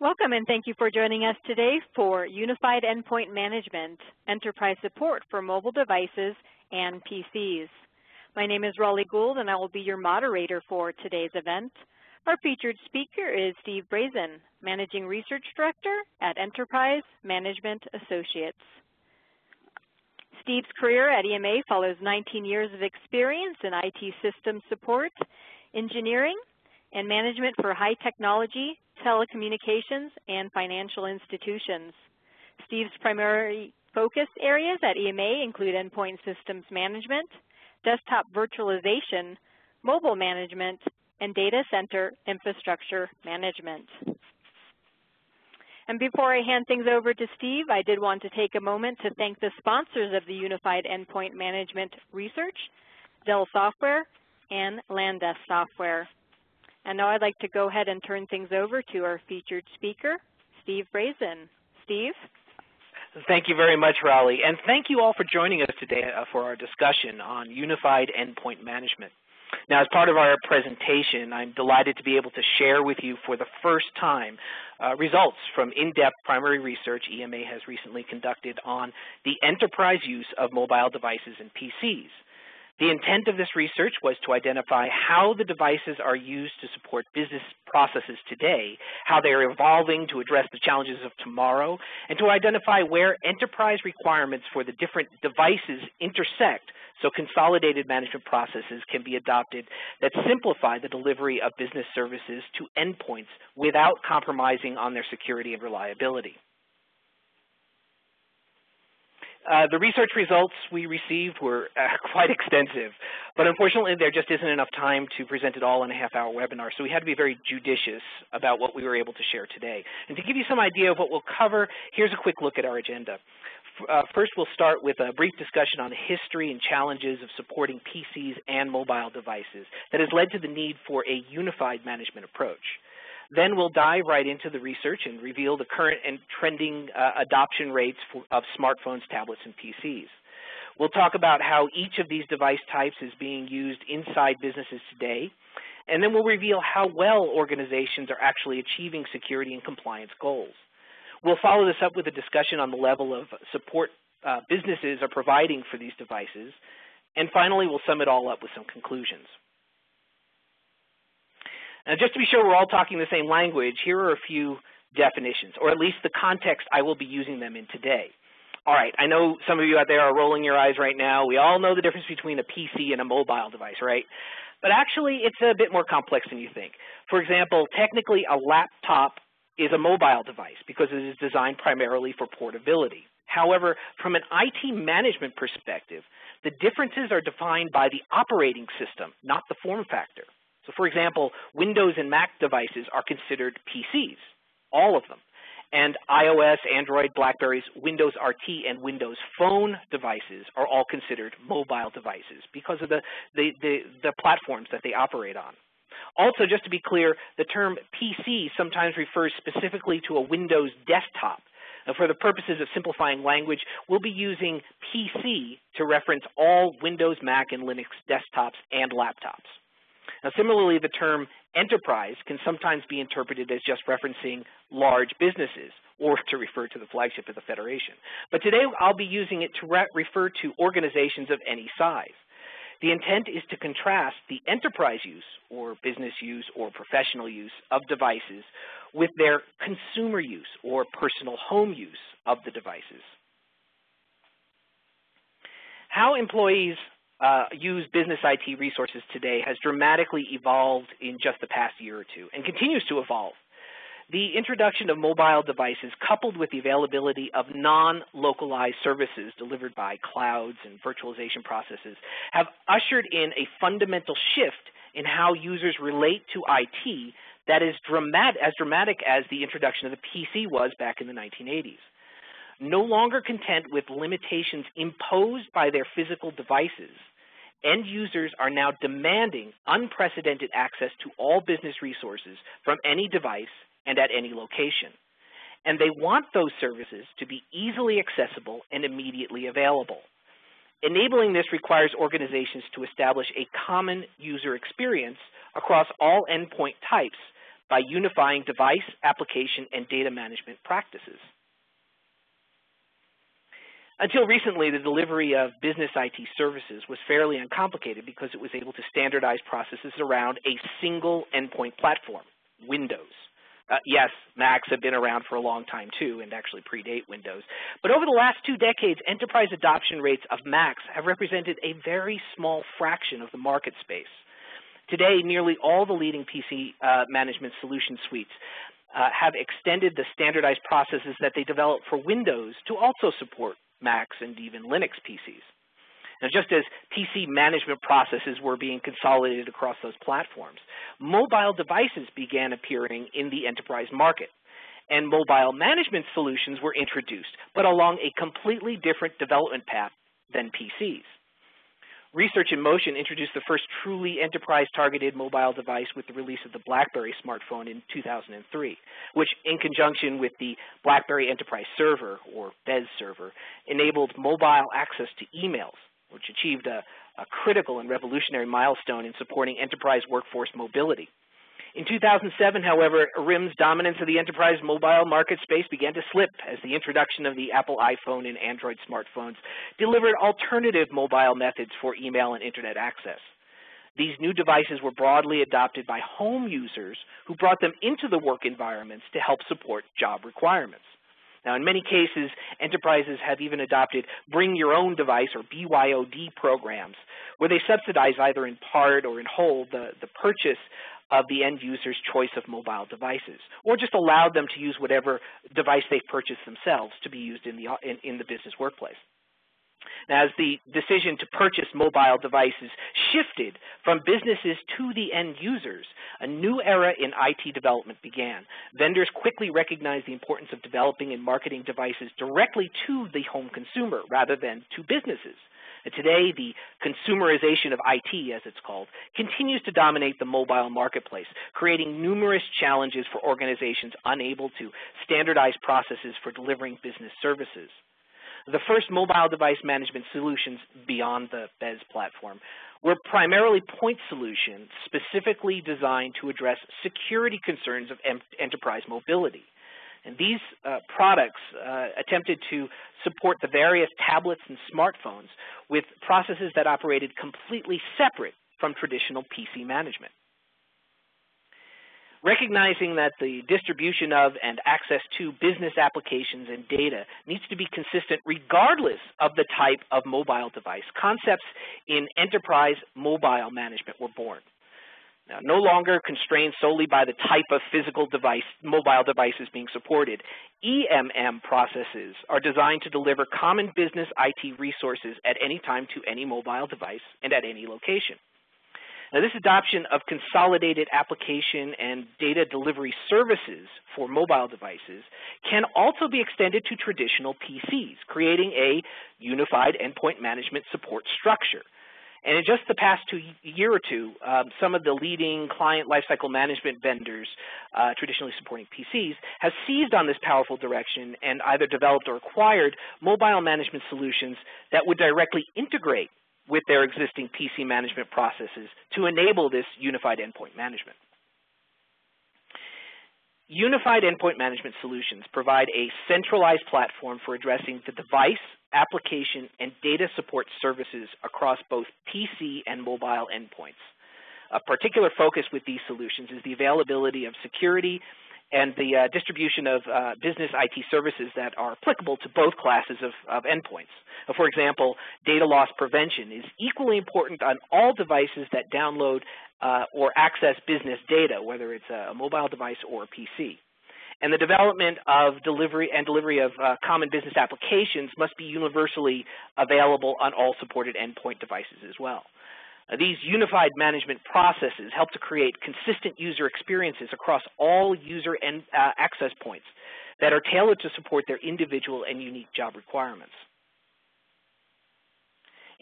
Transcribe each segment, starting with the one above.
Welcome and thank you for joining us today for Unified Endpoint Management, Enterprise Support for Mobile Devices and PCs. My name is Raleigh Gould and I will be your moderator for today's event. Our featured speaker is Steve Brasen, Managing Research Director at Enterprise Management Associates. Steve's career at EMA follows 19 years of experience in IT system support, engineering, and management for high technology, telecommunications, and financial institutions. Steve's primary focus areas at EMA include endpoint systems management, desktop virtualization, mobile management, and data center infrastructure management. And before I hand things over to Steve, I did want to take a moment to thank the sponsors of the Unified Endpoint Management Research, Dell Software and Landesk Software. And now I'd like to go ahead and turn things over to our featured speaker, Steve Brasen. Steve? Thank you very much, Raleigh. And thank you all for joining us today uh, for our discussion on unified endpoint management. Now, as part of our presentation, I'm delighted to be able to share with you for the first time uh, results from in-depth primary research EMA has recently conducted on the enterprise use of mobile devices and PCs. The intent of this research was to identify how the devices are used to support business processes today, how they are evolving to address the challenges of tomorrow, and to identify where enterprise requirements for the different devices intersect so consolidated management processes can be adopted that simplify the delivery of business services to endpoints without compromising on their security and reliability. Uh, the research results we received were uh, quite extensive, but unfortunately there just isn't enough time to present it all in a half-hour webinar, so we had to be very judicious about what we were able to share today. And to give you some idea of what we'll cover, here's a quick look at our agenda. Uh, first, we'll start with a brief discussion on the history and challenges of supporting PCs and mobile devices that has led to the need for a unified management approach. Then we'll dive right into the research and reveal the current and trending uh, adoption rates for, of smartphones, tablets, and PCs. We'll talk about how each of these device types is being used inside businesses today, and then we'll reveal how well organizations are actually achieving security and compliance goals. We'll follow this up with a discussion on the level of support uh, businesses are providing for these devices, and finally we'll sum it all up with some conclusions. Now, just to be sure we're all talking the same language, here are a few definitions, or at least the context I will be using them in today. All right, I know some of you out there are rolling your eyes right now. We all know the difference between a PC and a mobile device, right? But actually, it's a bit more complex than you think. For example, technically a laptop is a mobile device because it is designed primarily for portability. However, from an IT management perspective, the differences are defined by the operating system, not the form factor. So for example, Windows and Mac devices are considered PCs, all of them. And iOS, Android, Blackberries, Windows RT, and Windows Phone devices are all considered mobile devices because of the, the, the, the platforms that they operate on. Also, just to be clear, the term PC sometimes refers specifically to a Windows desktop. And for the purposes of simplifying language, we'll be using PC to reference all Windows, Mac, and Linux desktops and laptops. Now, similarly, the term enterprise can sometimes be interpreted as just referencing large businesses or to refer to the flagship of the Federation. But today I'll be using it to re refer to organizations of any size. The intent is to contrast the enterprise use or business use or professional use of devices with their consumer use or personal home use of the devices. How employees uh, use business IT resources today has dramatically evolved in just the past year or two and continues to evolve. The introduction of mobile devices coupled with the availability of non-localized services delivered by clouds and virtualization processes have ushered in a fundamental shift in how users relate to IT that is as dramatic as the introduction of the PC was back in the 1980s. No longer content with limitations imposed by their physical devices, end users are now demanding unprecedented access to all business resources from any device and at any location. And they want those services to be easily accessible and immediately available. Enabling this requires organizations to establish a common user experience across all endpoint types by unifying device, application, and data management practices. Until recently, the delivery of business IT services was fairly uncomplicated because it was able to standardize processes around a single endpoint platform, Windows. Uh, yes, Macs have been around for a long time too and actually predate Windows. But over the last two decades, enterprise adoption rates of Macs have represented a very small fraction of the market space. Today, nearly all the leading PC uh, management solution suites uh, have extended the standardized processes that they develop for Windows to also support Macs and even Linux PCs. Now, just as PC management processes were being consolidated across those platforms, mobile devices began appearing in the enterprise market, and mobile management solutions were introduced, but along a completely different development path than PCs. Research in Motion introduced the first truly enterprise-targeted mobile device with the release of the BlackBerry smartphone in 2003, which in conjunction with the BlackBerry Enterprise Server, or BES server, enabled mobile access to emails, which achieved a, a critical and revolutionary milestone in supporting enterprise workforce mobility. In 2007, however, RIM's dominance of the enterprise mobile market space began to slip as the introduction of the Apple iPhone and Android smartphones delivered alternative mobile methods for email and internet access. These new devices were broadly adopted by home users who brought them into the work environments to help support job requirements. Now, in many cases, enterprises have even adopted bring your own device or BYOD programs where they subsidize either in part or in whole the, the purchase of the end user's choice of mobile devices, or just allowed them to use whatever device they've purchased themselves to be used in the, in, in the business workplace. Now, as the decision to purchase mobile devices shifted from businesses to the end users, a new era in IT development began. Vendors quickly recognized the importance of developing and marketing devices directly to the home consumer rather than to businesses. Today, the consumerization of IT, as it's called, continues to dominate the mobile marketplace, creating numerous challenges for organizations unable to standardize processes for delivering business services. The first mobile device management solutions beyond the BES platform were primarily point solutions specifically designed to address security concerns of enterprise mobility. And these uh, products uh, attempted to support the various tablets and smartphones with processes that operated completely separate from traditional PC management. Recognizing that the distribution of and access to business applications and data needs to be consistent regardless of the type of mobile device, concepts in enterprise mobile management were born. Now, no longer constrained solely by the type of physical device, mobile devices being supported, EMM processes are designed to deliver common business IT resources at any time to any mobile device and at any location. Now, this adoption of consolidated application and data delivery services for mobile devices can also be extended to traditional PCs, creating a unified endpoint management support structure. And in just the past two year or two, um, some of the leading client lifecycle management vendors uh, traditionally supporting PCs have seized on this powerful direction and either developed or acquired mobile management solutions that would directly integrate with their existing PC management processes to enable this unified endpoint management. Unified endpoint management solutions provide a centralized platform for addressing the device, application, and data support services across both PC and mobile endpoints. A particular focus with these solutions is the availability of security and the uh, distribution of uh, business IT services that are applicable to both classes of, of endpoints. Uh, for example, data loss prevention is equally important on all devices that download uh, or access business data, whether it's a mobile device or a PC. And the development of delivery and delivery of uh, common business applications must be universally available on all supported endpoint devices as well. Uh, these unified management processes help to create consistent user experiences across all user and, uh, access points that are tailored to support their individual and unique job requirements.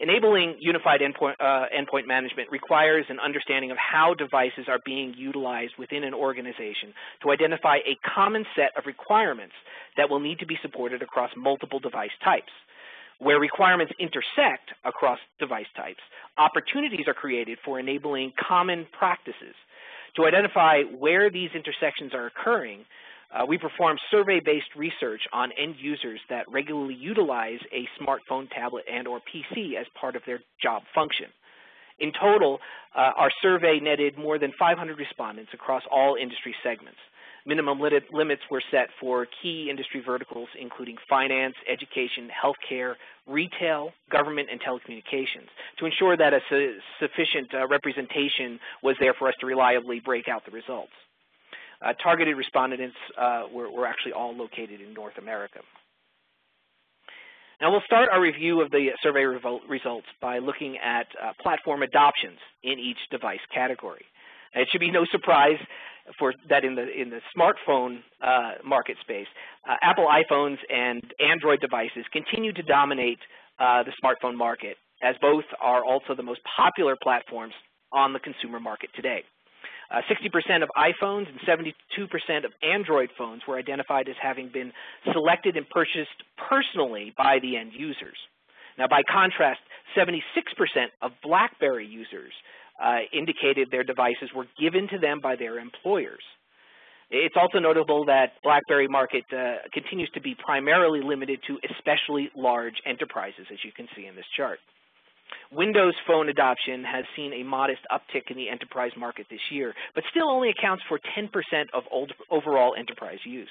Enabling unified endpoint, uh, endpoint, management requires an understanding of how devices are being utilized within an organization to identify a common set of requirements that will need to be supported across multiple device types. Where requirements intersect across device types, opportunities are created for enabling common practices. To identify where these intersections are occurring, uh, we perform survey-based research on end users that regularly utilize a smartphone, tablet, and or PC as part of their job function. In total, uh, our survey netted more than 500 respondents across all industry segments. Minimum limits were set for key industry verticals, including finance, education, healthcare, retail, government, and telecommunications, to ensure that a su sufficient uh, representation was there for us to reliably break out the results. Uh, targeted respondents uh, were, were actually all located in North America. Now we'll start our review of the survey results by looking at uh, platform adoptions in each device category. It should be no surprise for that in the in the smartphone uh, market space, uh, Apple iPhones and Android devices continue to dominate uh, the smartphone market, as both are also the most popular platforms on the consumer market today. 60% uh, of iPhones and 72% of Android phones were identified as having been selected and purchased personally by the end users. Now, by contrast, 76% of BlackBerry users uh, indicated their devices were given to them by their employers. It's also notable that BlackBerry market uh, continues to be primarily limited to especially large enterprises, as you can see in this chart. Windows Phone adoption has seen a modest uptick in the enterprise market this year, but still only accounts for 10% of overall enterprise use.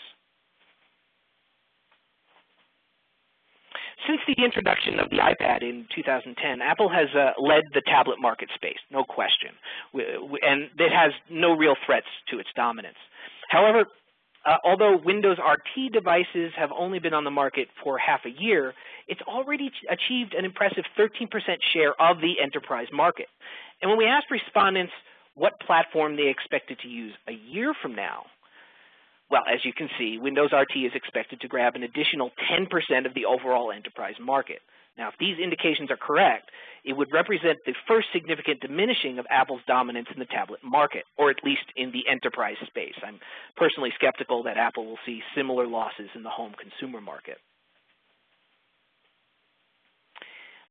Since the introduction of the iPad in 2010, Apple has uh, led the tablet market space, no question, and it has no real threats to its dominance. However, uh, although Windows RT devices have only been on the market for half a year, it's already achieved an impressive 13% share of the enterprise market. And when we asked respondents what platform they expected to use a year from now, well, as you can see, Windows RT is expected to grab an additional 10% of the overall enterprise market. Now, if these indications are correct, it would represent the first significant diminishing of Apple's dominance in the tablet market, or at least in the enterprise space. I'm personally skeptical that Apple will see similar losses in the home consumer market.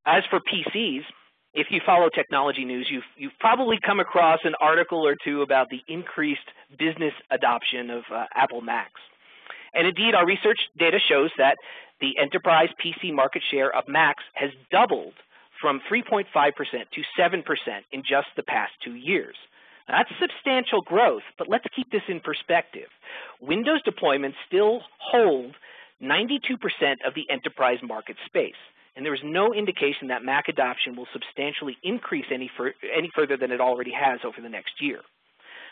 As for PCs, if you follow technology news, you've, you've probably come across an article or two about the increased business adoption of uh, Apple Macs. And indeed, our research data shows that the enterprise PC market share of Macs has doubled from 3.5% to 7% in just the past two years. Now, that's substantial growth, but let's keep this in perspective. Windows deployments still hold 92% of the enterprise market space, and there is no indication that Mac adoption will substantially increase any, any further than it already has over the next year.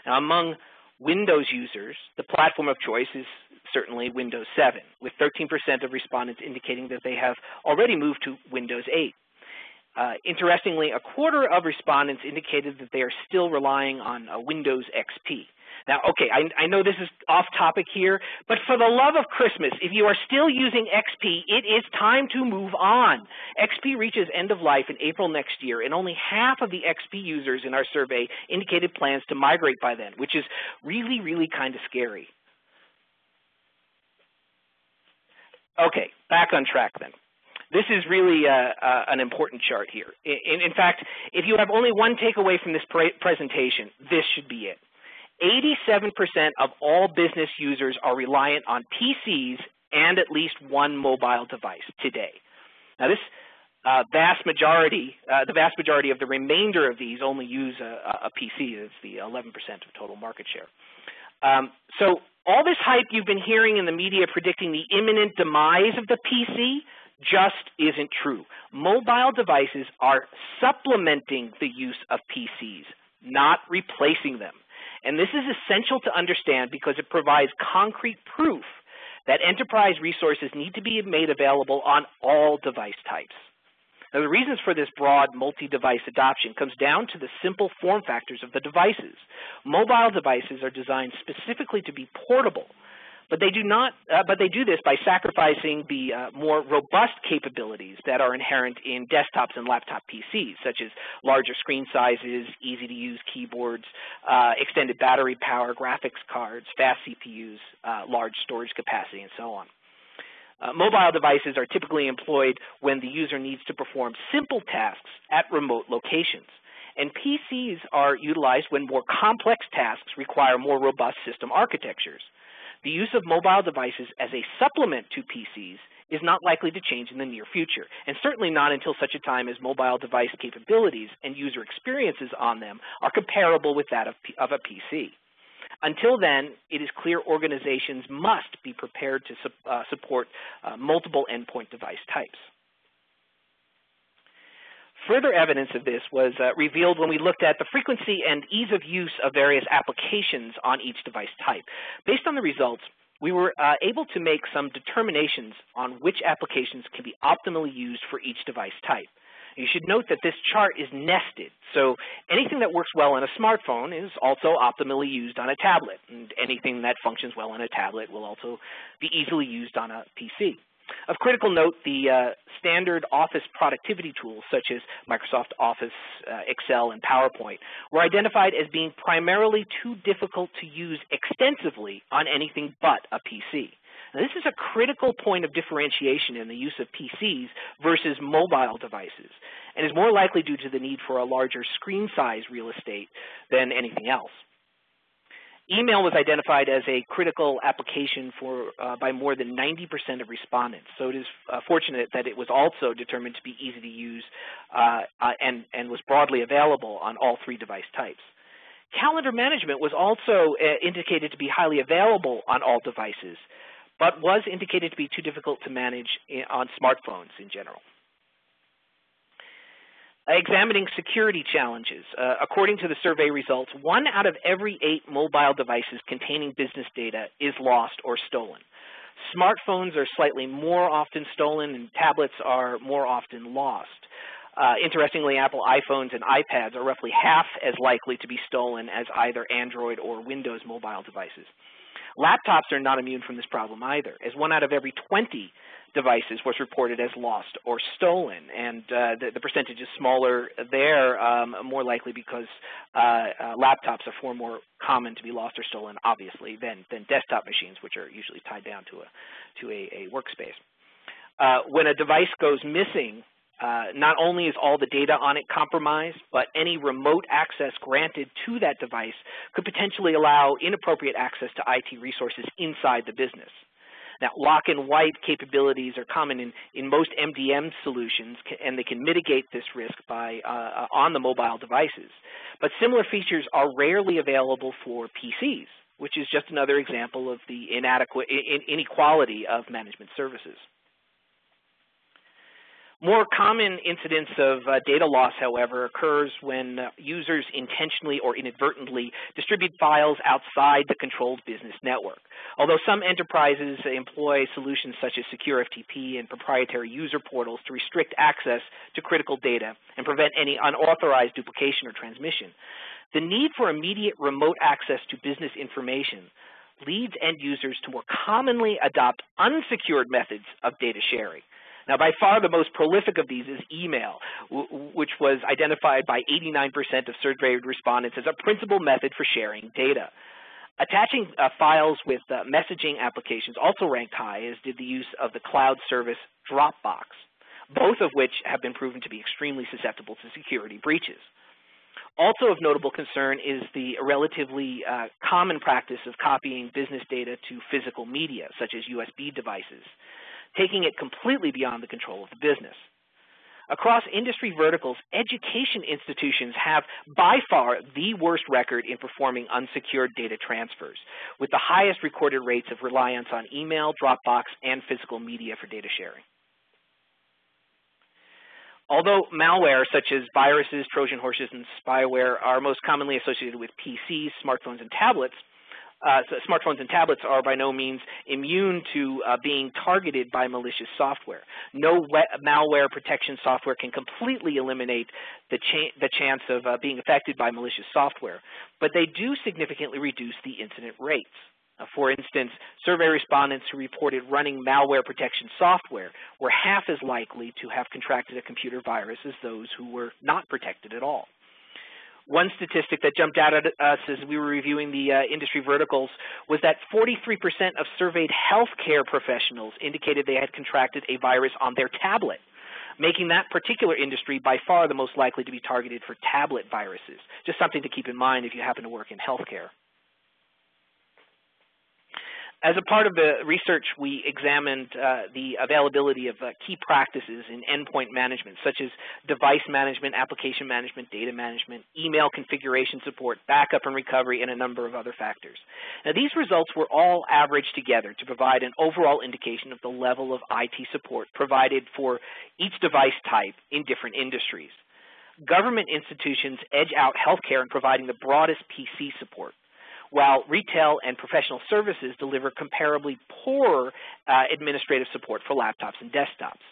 Now, among Windows users, the platform of choice is certainly Windows 7, with 13% of respondents indicating that they have already moved to Windows 8. Uh, interestingly, a quarter of respondents indicated that they are still relying on uh, Windows XP. Now, okay, I, I, know this is off topic here, but for the love of Christmas, if you are still using XP, it is time to move on. XP reaches end of life in April next year, and only half of the XP users in our survey indicated plans to migrate by then, which is really, really kind of scary. Okay, back on track then. This is really uh, uh, an important chart here. In, in, fact, if you have only one takeaway from this pre presentation, this should be it. 87% of all business users are reliant on PCs and at least one mobile device today. Now this uh, vast majority, uh, the vast majority of the remainder of these only use a, a PC. It's the 11% of total market share. Um, so all this hype you've been hearing in the media predicting the imminent demise of the PC just isn't true. Mobile devices are supplementing the use of PCs, not replacing them. And this is essential to understand because it provides concrete proof that enterprise resources need to be made available on all device types. Now, the reasons for this broad multi-device adoption comes down to the simple form factors of the devices. Mobile devices are designed specifically to be portable, but they do not. Uh, but they do this by sacrificing the uh, more robust capabilities that are inherent in desktops and laptop PCs, such as larger screen sizes, easy-to-use keyboards, uh, extended battery power, graphics cards, fast CPUs, uh, large storage capacity, and so on. Uh, mobile devices are typically employed when the user needs to perform simple tasks at remote locations. and PCs are utilized when more complex tasks require more robust system architectures. The use of mobile devices as a supplement to PCs is not likely to change in the near future, and certainly not until such a time as mobile device capabilities and user experiences on them are comparable with that of, of a PC. Until then, it is clear organizations must be prepared to su uh, support uh, multiple endpoint device types. Further evidence of this was uh, revealed when we looked at the frequency and ease of use of various applications on each device type. Based on the results, we were uh, able to make some determinations on which applications can be optimally used for each device type. You should note that this chart is nested, so anything that works well on a smartphone is also optimally used on a tablet, and anything that functions well on a tablet will also be easily used on a PC. Of critical note, the uh, standard Office productivity tools, such as Microsoft Office, uh, Excel, and PowerPoint, were identified as being primarily too difficult to use extensively on anything but a PC. Now, this is a critical point of differentiation in the use of PCs versus mobile devices, and is more likely due to the need for a larger screen size real estate than anything else. Email was identified as a critical application for uh, by more than 90% of respondents. So it is uh, fortunate that it was also determined to be easy to use uh, uh and, and was broadly available on all three device types. Calendar management was also uh, indicated to be highly available on all devices, but was indicated to be too difficult to manage in, on smartphones in general. Examining security challenges. Uh, according to the survey results, one out of every eight mobile devices containing business data is lost or stolen. Smartphones are slightly more often stolen and tablets are more often lost. Uh, interestingly, Apple iPhones and iPads are roughly half as likely to be stolen as either Android or Windows mobile devices. Laptops are not immune from this problem either, as one out of every 20 devices was reported as lost or stolen, and uh, the, the, percentage is smaller there, um, more likely because uh, uh, laptops are far more common to be lost or stolen, obviously, than, than desktop machines, which are usually tied down to a, to a, a workspace. Uh, when a device goes missing, uh, not only is all the data on it compromised, but any remote access granted to that device could potentially allow inappropriate access to IT resources inside the business. Now, lock and wipe capabilities are common in, in most MDM solutions, and they can mitigate this risk by uh, uh, on the mobile devices. But similar features are rarely available for PCs, which is just another example of the inadequate inequality of management services. More common incidence of uh, data loss, however, occurs when uh, users intentionally or inadvertently distribute files outside the controlled business network. Although some enterprises employ solutions such as secure FTP and proprietary user portals to restrict access to critical data and prevent any unauthorized duplication or transmission, the need for immediate remote access to business information leads end users to more commonly adopt unsecured methods of data sharing. Now, by far the most prolific of these is email, which was identified by 89% of surveyed respondents as a principal method for sharing data. Attaching uh, files with uh, messaging applications also ranked high, as did the use of the cloud service Dropbox, both of which have been proven to be extremely susceptible to security breaches. Also of notable concern is the relatively uh, common practice of copying business data to physical media, such as USB devices taking it completely beyond the control of the business. Across industry verticals, education institutions have by far the worst record in performing unsecured data transfers, with the highest recorded rates of reliance on email, Dropbox, and physical media for data sharing. Although malware such as viruses, Trojan horses, and spyware are most commonly associated with PCs, smartphones, and tablets, uh, so smartphones and tablets are by no means immune to uh, being targeted by malicious software. No malware protection software can completely eliminate the, cha the chance of uh, being affected by malicious software, but they do significantly reduce the incident rates. Uh, for instance, survey respondents who reported running malware protection software were half as likely to have contracted a computer virus as those who were not protected at all. One statistic that jumped out at us as we were reviewing the uh, industry verticals was that 43% of surveyed healthcare professionals indicated they had contracted a virus on their tablet. making that particular industry by far the most likely to be targeted for tablet viruses. Just something to keep in mind if you happen to work in healthcare. As a part of the research, we examined uh, the availability of uh, key practices in endpoint management, such as device management, application management, data management, email configuration support, backup and recovery, and a number of other factors. Now, these results were all averaged together to provide an overall indication of the level of IT support provided for each device type in different industries. Government institutions edge out healthcare in providing the broadest PC support while retail and professional services deliver comparably poor uh, administrative support for laptops and desktops.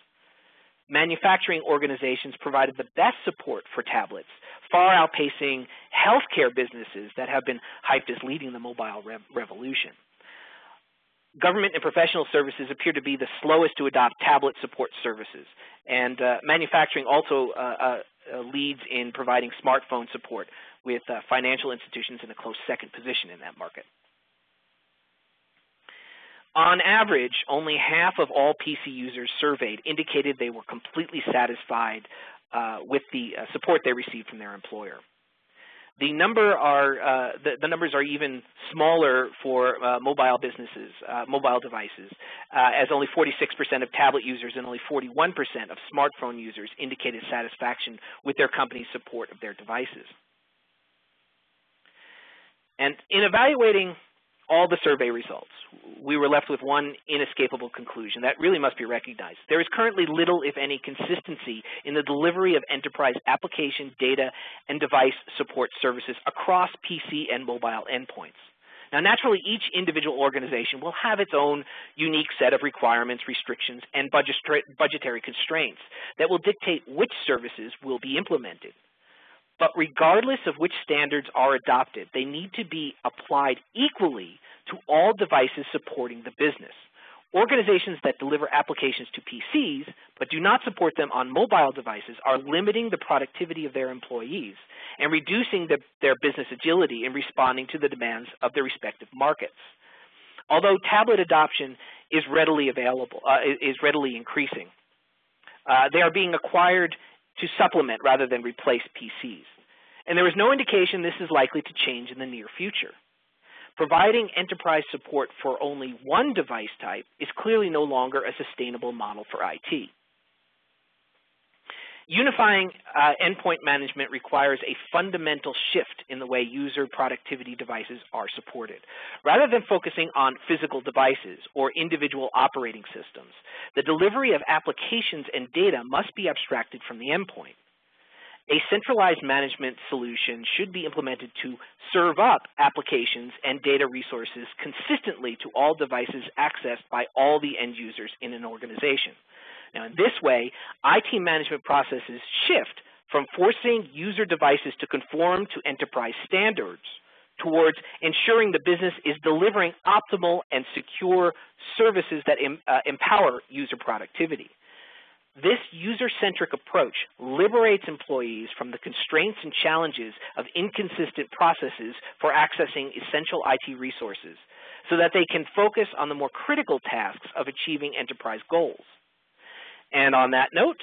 Manufacturing organizations provided the best support for tablets, far outpacing healthcare businesses that have been hyped as leading the mobile rev revolution. Government and professional services appear to be the slowest to adopt tablet support services, and uh, manufacturing also uh, uh, uh leads in providing smartphone support, with uh, financial institutions in a close second position in that market. On average, only half of all PC users surveyed indicated they were completely satisfied uh, with the uh, support they received from their employer. The number are uh, the, the, numbers are even smaller for uh, mobile businesses, uh, mobile devices, uh, as only 46% of tablet users and only 41% of smartphone users indicated satisfaction with their company's support of their devices. And in evaluating all the survey results, we were left with one inescapable conclusion that really must be recognized. There is currently little, if any, consistency in the delivery of enterprise application, data, and device support services across PC and mobile endpoints. Now, naturally, each individual organization will have its own unique set of requirements, restrictions, and budgetary constraints that will dictate which services will be implemented. But regardless of which standards are adopted, they need to be applied equally to all devices supporting the business. Organizations that deliver applications to PCs but do not support them on mobile devices are limiting the productivity of their employees and reducing the, their business agility in responding to the demands of their respective markets. Although tablet adoption is readily available, uh, is readily increasing, uh, they are being acquired to supplement rather than replace PCs. And there is no indication this is likely to change in the near future. Providing enterprise support for only one device type is clearly no longer a sustainable model for IT. Unifying uh, endpoint management requires a fundamental shift in the way user productivity devices are supported. Rather than focusing on physical devices or individual operating systems, the delivery of applications and data must be abstracted from the endpoint. A centralized management solution should be implemented to serve up applications and data resources consistently to all devices accessed by all the end users in an organization. Now, in this way, IT management processes shift from forcing user devices to conform to enterprise standards towards ensuring the business is delivering optimal and secure services that em, uh, empower user productivity. This user-centric approach liberates employees from the constraints and challenges of inconsistent processes for accessing essential IT resources so that they can focus on the more critical tasks of achieving enterprise goals. And on that note,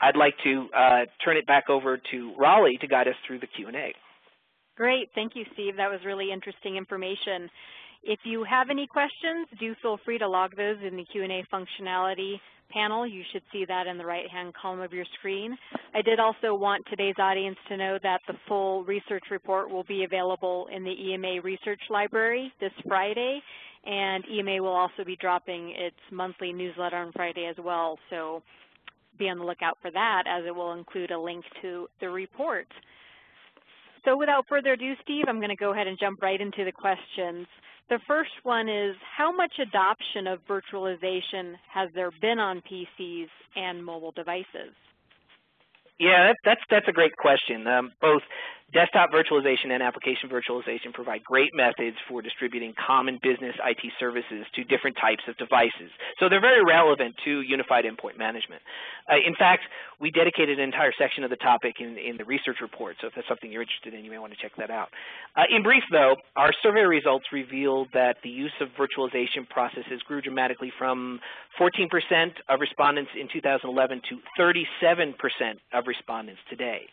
I'd like to uh, turn it back over to Raleigh to guide us through the Q&A. Great. Thank you, Steve. That was really interesting information. If you have any questions, do feel free to log those in the Q&A functionality panel. You should see that in the right-hand column of your screen. I did also want today's audience to know that the full research report will be available in the EMA Research Library this Friday, and EMA will also be dropping its monthly newsletter on Friday as well. So be on the lookout for that as it will include a link to the report. So without further ado, Steve, I'm going to go ahead and jump right into the questions. The first one is, how much adoption of virtualization has there been on PCs and mobile devices? Yeah, that, that's that's a great question. Um, both Desktop virtualization and application virtualization provide great methods for distributing common business IT services to different types of devices. So they're very relevant to unified endpoint management. Uh, in fact, we dedicated an entire section of the topic in, in, the research report, so if that's something you're interested in, you may want to check that out. Uh, in brief, though, our survey results revealed that the use of virtualization processes grew dramatically from 14% of respondents in 2011 to 37% of respondents today.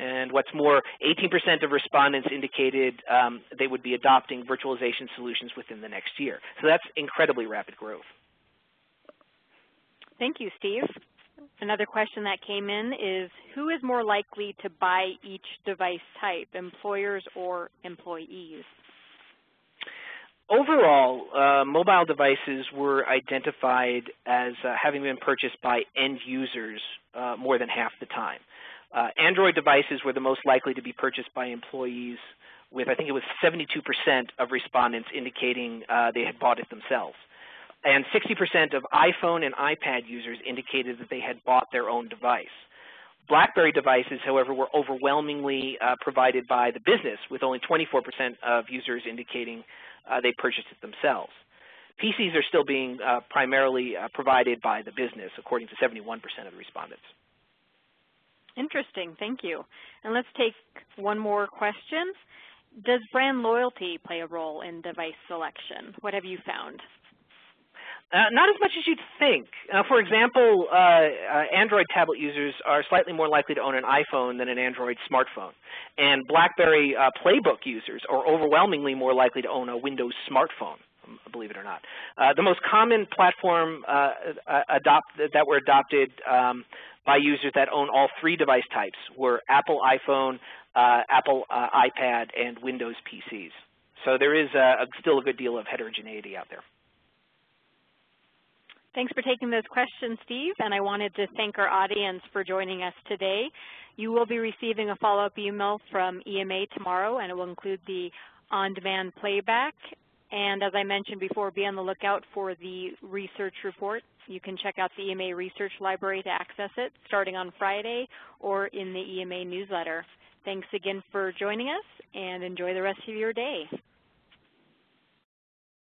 And what's more, 18% of respondents indicated um, they would be adopting virtualization solutions within the next year. So that's incredibly rapid growth. Thank you, Steve. Another question that came in is, who is more likely to buy each device type, employers or employees? Overall, uh, mobile devices were identified as uh, having been purchased by end users uh, more than half the time. Uh, Android devices were the most likely to be purchased by employees with, I think it was 72% of respondents indicating uh, they had bought it themselves. And 60% of iPhone and iPad users indicated that they had bought their own device. BlackBerry devices, however, were overwhelmingly uh, provided by the business, with only 24% of users indicating uh, they purchased it themselves. PCs are still being uh, primarily uh, provided by the business, according to 71% of the respondents. Interesting, thank you. And let's take one more question. Does brand loyalty play a role in device selection? What have you found? Uh, not as much as you'd think. Uh, for example, uh, uh, Android tablet users are slightly more likely to own an iPhone than an Android smartphone. And BlackBerry uh, Playbook users are overwhelmingly more likely to own a Windows smartphone, believe it or not. Uh, the most common platform adopt that were adopted um, by users that own all three device types were Apple iPhone, Apple iPad, and Windows PCs. So there is a, still a good deal of heterogeneity out there. Thanks for taking those questions, Steve, and I wanted to thank our audience for joining us today. You will be receiving a follow-up email from EMA tomorrow, and it will include the on-demand playback. And as I mentioned before, be on the lookout for the research report. You can check out the EMA Research Library to access it starting on Friday or in the EMA newsletter. Thanks again for joining us, and enjoy the rest of your day.